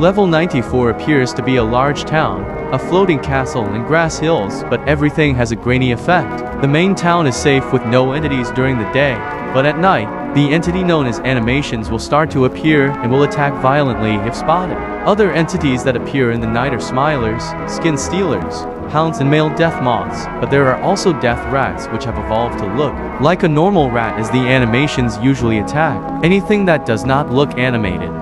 Level 94 appears to be a large town, a floating castle and grass hills, but everything has a grainy effect. The main town is safe with no entities during the day, but at night, the entity known as animations will start to appear and will attack violently if spotted. Other entities that appear in the night are smilers, skin stealers, hounds and male death moths, but there are also death rats which have evolved to look like a normal rat as the animations usually attack anything that does not look animated.